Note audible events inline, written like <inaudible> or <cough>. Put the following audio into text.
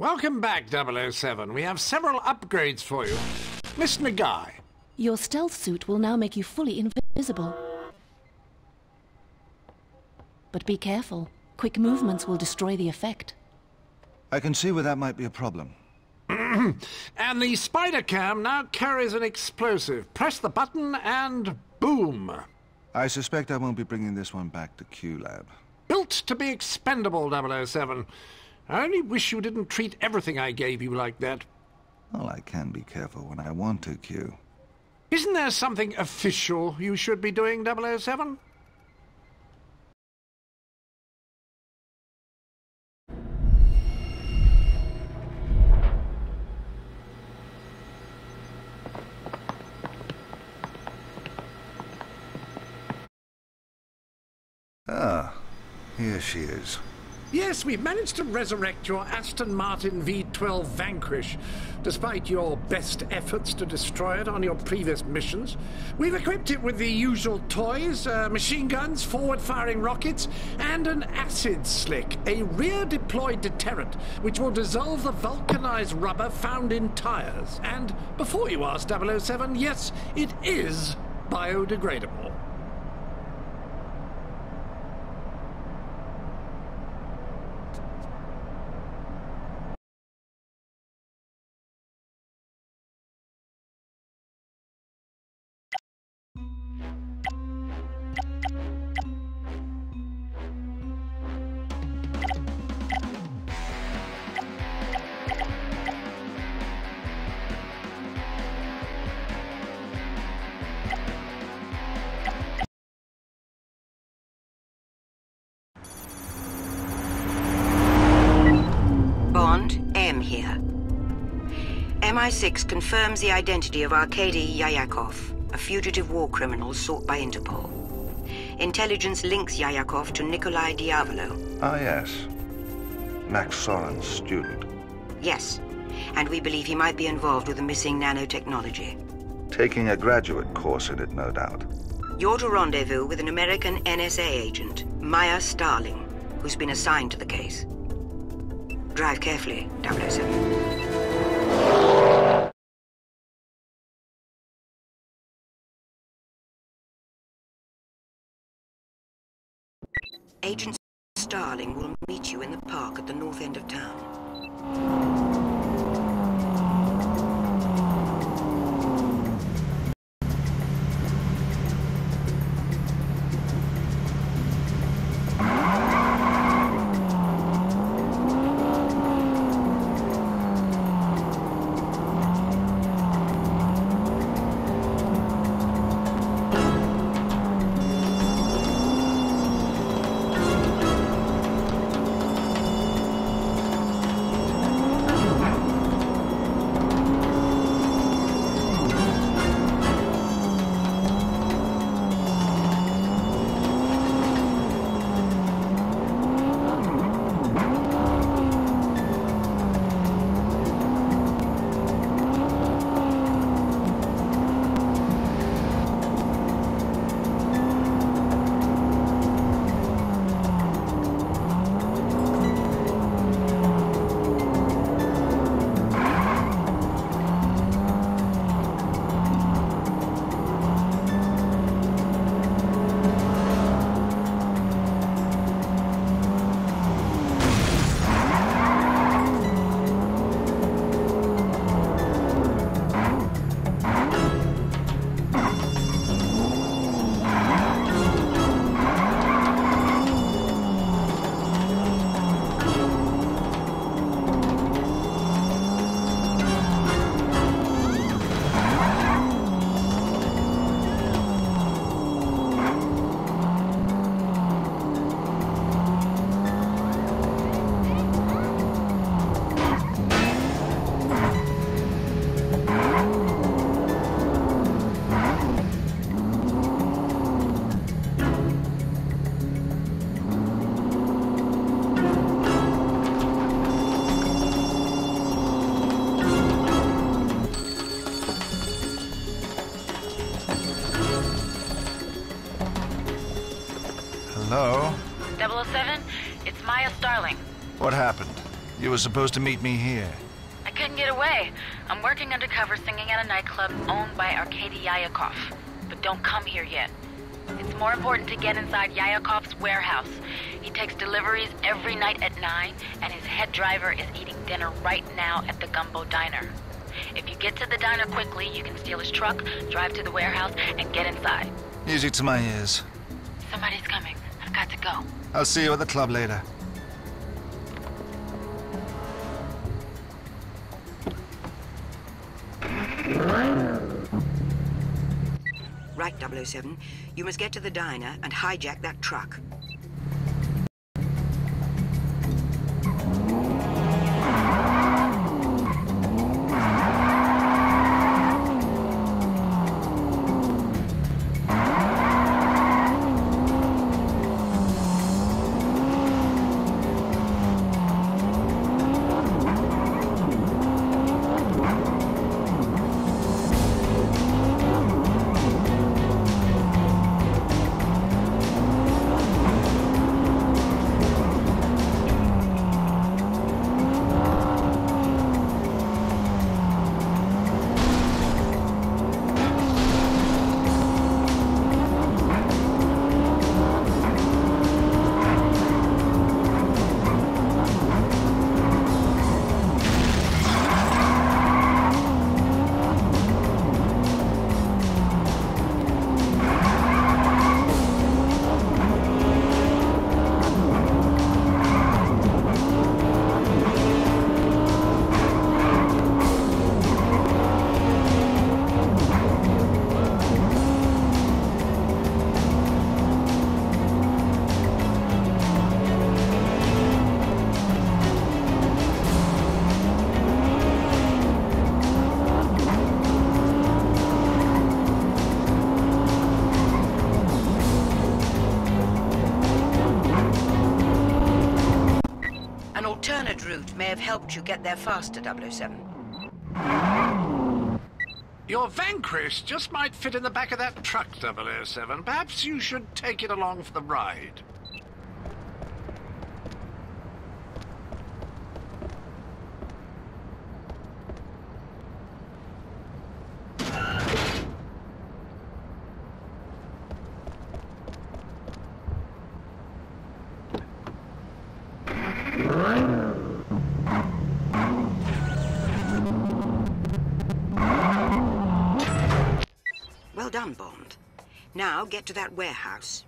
Welcome back, 007. We have several upgrades for you. Miss Nagai. Your stealth suit will now make you fully invisible. But be careful. Quick movements will destroy the effect. I can see where that might be a problem. <clears throat> and the spider cam now carries an explosive. Press the button and boom. I suspect I won't be bringing this one back to Q-Lab. Built to be expendable, 007. I only wish you didn't treat everything I gave you like that. Well, I can be careful when I want to, Q. Isn't there something official you should be doing, 007? Ah, here she is. Yes, we've managed to resurrect your Aston Martin V12 Vanquish, despite your best efforts to destroy it on your previous missions. We've equipped it with the usual toys, uh, machine guns, forward-firing rockets, and an acid slick, a rear-deployed deterrent, which will dissolve the vulcanized rubber found in tires. And before you ask 007, yes, it is biodegradable. MI6 confirms the identity of Arkady Yayakov, a fugitive war criminal sought by Interpol. Intelligence links Yayakov to Nikolai Diavolo. Ah, yes. Max Zorin's student. Yes, and we believe he might be involved with the missing nanotechnology. Taking a graduate course in it, no doubt. You're to rendezvous with an American NSA agent, Mya Starling, who's been assigned to the case. Drive carefully, 007. Agent Starling will meet you in the park at the north end of town. Starling. What happened? You were supposed to meet me here. I couldn't get away. I'm working undercover singing at a nightclub owned by Arkady Yayakov. But don't come here yet. It's more important to get inside Yayakov's warehouse. He takes deliveries every night at 9, and his head driver is eating dinner right now at the Gumbo Diner. If you get to the diner quickly, you can steal his truck, drive to the warehouse, and get inside. Music to my ears. Somebody's coming. I've got to go. I'll see you at the club later. Right, 007. You must get to the diner and hijack that truck. Route may have helped you get there faster, 007. Your Vanquish just might fit in the back of that truck, 007. Perhaps you should take it along for the ride. Well done, Bond. Now get to that warehouse.